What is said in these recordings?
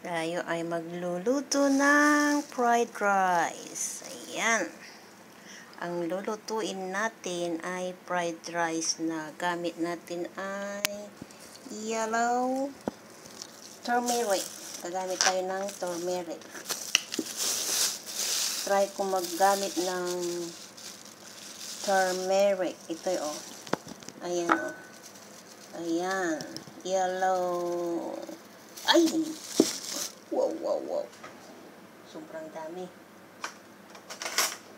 Tayo ay magluluto ng fried rice. Ayan. Ang lulutuin natin ay fried rice na gamit natin ay yellow turmeric. Gagamit tayo ng turmeric. Try ko maggamit ng turmeric. Ito oh. Ayan oh. Ayan. Yellow. Ay! Wow, wow, wow. Sobrang dami.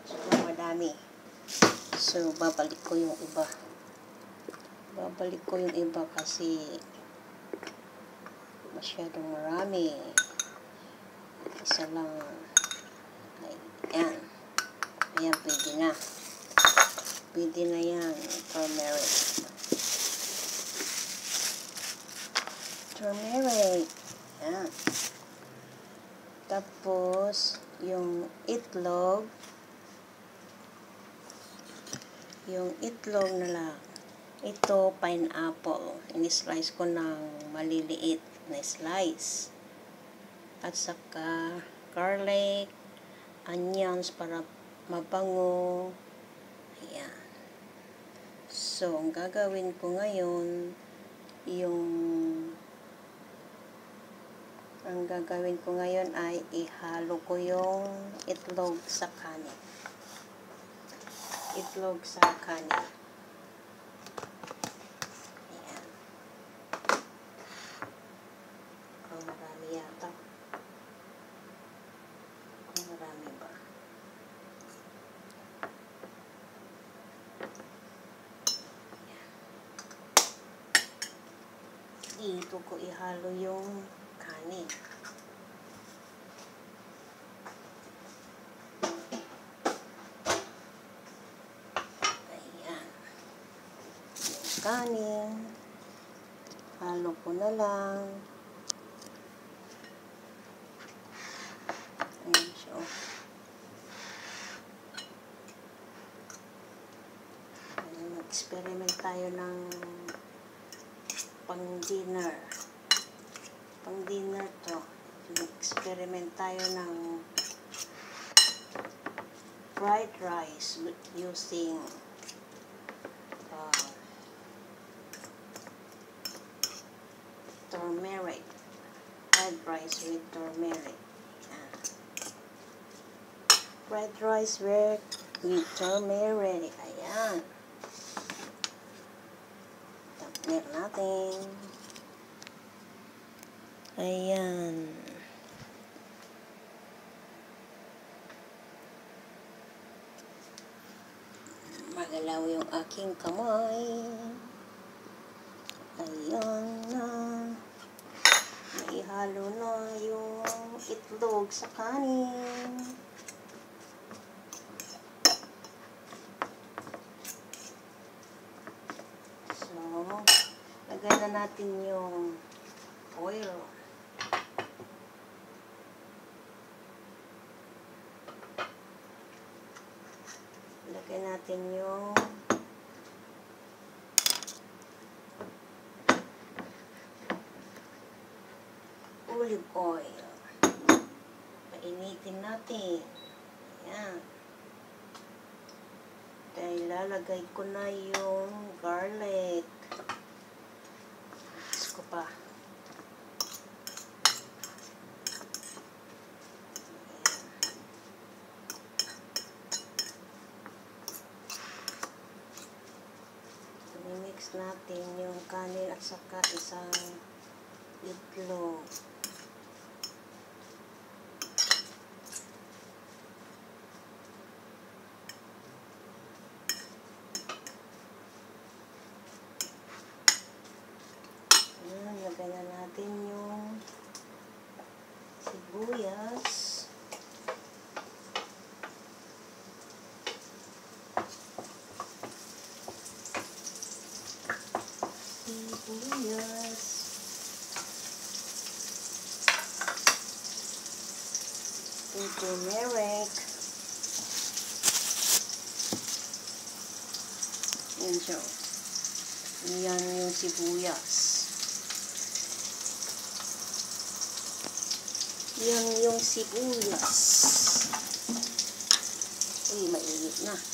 Sobrang madami. So, babalik ko yung iba. Babalik ko yung iba kasi masyadong marami. Isa lang. Ayan. Ayan, pwede na. Pwede na yan. Turmeric. Turmeric. Ayan. Tapos, yung itlog, yung itlog na lang, ito, pineapple. Ini-slice ko ng maliliit na slice. At saka, garlic, onions para mabango. Ayan. So, ang gagawin ko ngayon, yung ang gagawin ko ngayon ay ihalo ko yung itlog sa kanin. Itlog sa kanin. Ayan. Kung marami yata. Kung marami ba. Dito ko ihalo yung kanin. Ayan. Kanin. Halo ko na lang. Ayan siya. oh. Ayan, Mag-experiment tayo ng pang-dinner pang dinner to. Experiment tayo ng fried rice using uh, turmeric. Fried rice with turmeric. Yan. Fried rice with, with turmeric. Ayan. Tapner natin. Ayan. Magalaw yung aking kamay. Ayan na. Naihalo na yung itlog sa kanin. So, lagay na natin yung oil. Lagay natin yung olive oil. Painitin natin. Ayan. Dahil lalagay ko na yung garlic. Mix ko pa. Natin yung kanin at saka isang itlog. Ayan, lagay na natin yung sibuyas. Yung turmeric. Yan siya. Yan yung sibuyas. Yan yung sibuyas. Uy, mainit na.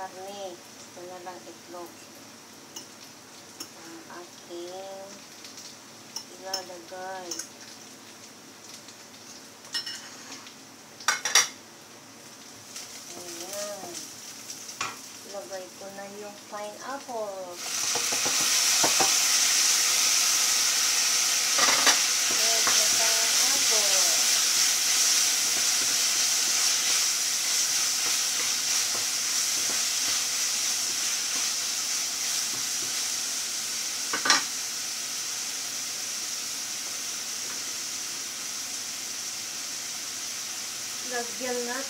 Karne. Ito na lang itlog. Ang aking ilalagay. Ayan. Lagay ko na yung pineapple.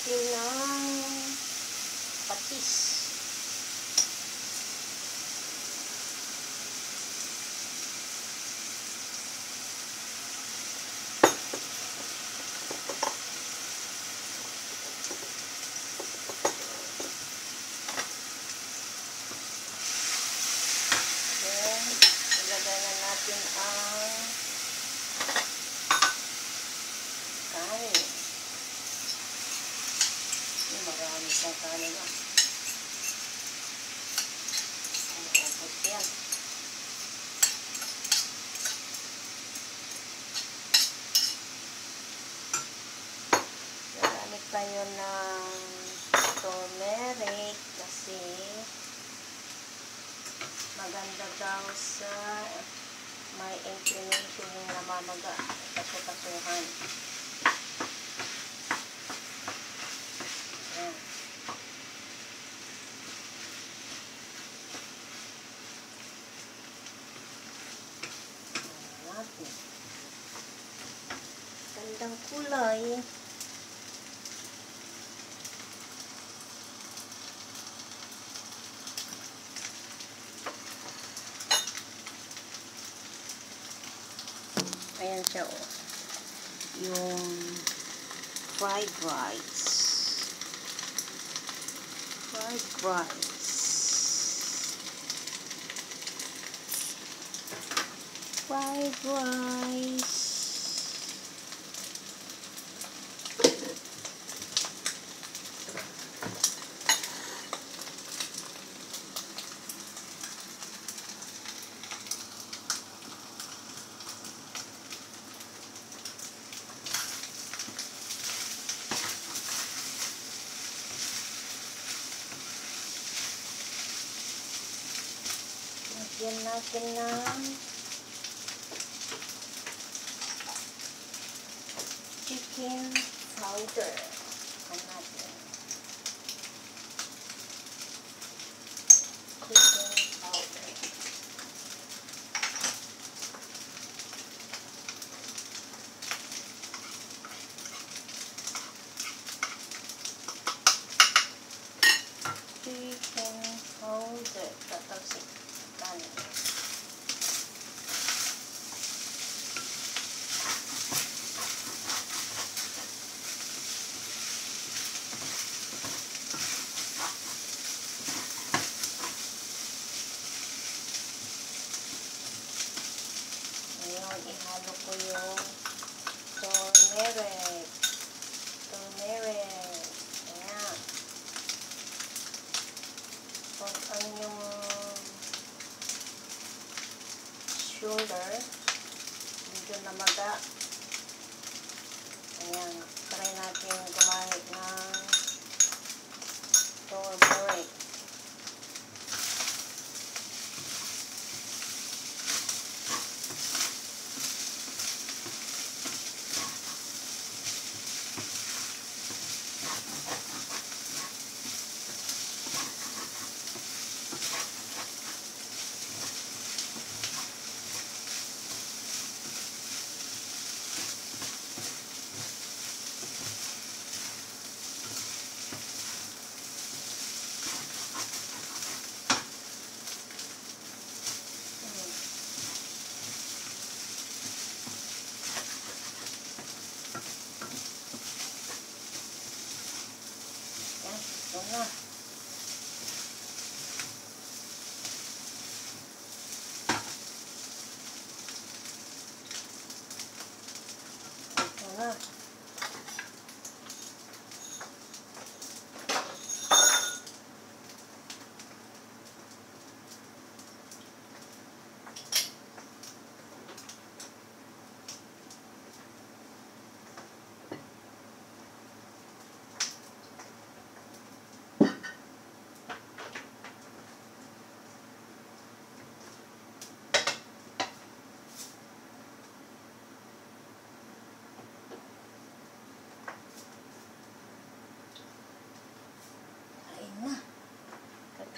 Lagyan natin ng patis. Then, ilagay na natin ang kanin. Marami siyang kanin ah. Maubos yan. Gagamit tayo ng turmeric kasi maganda daw sa may inflammation yung namamaga kaso-kasuhan. Ayan. Lời. Ayan siya o. Yung fried rice. Fried rice. Fried rice. Natin ng chicken powder. Ang natin. Chicken powder. Chicken powder. Tatalsik. Kanin.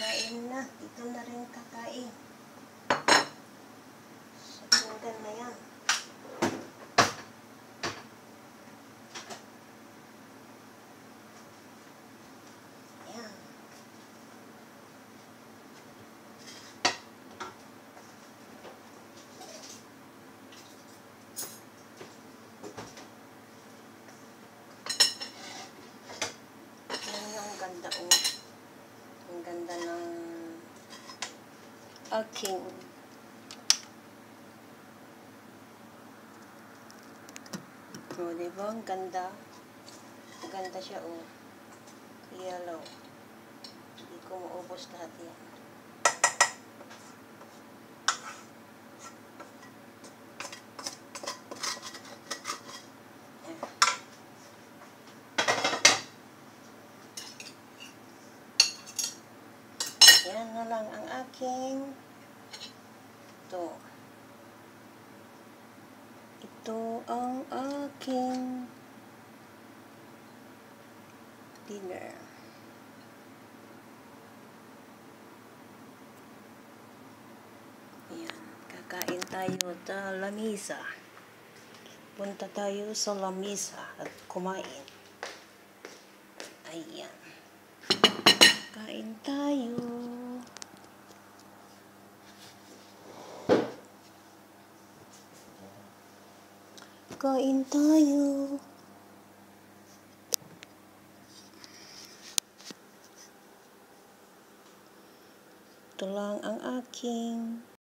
Kakain na. Dito na rin kakain. Sa na yan. Yan. Yan yung ganda oh. Ang ganda ng aking Oh, di ba? Ang ganda. Ganda siya, oh. Yellow. Hindi ko maubos lahat. Yan. Yan na lang ang aking ito. Ito ang aking dinner. Yan. Kakain tayo sa lamisa. Punta tayo sa lamisa at kumain. Ayan. Kain tayo. going to you. Tulang ang aking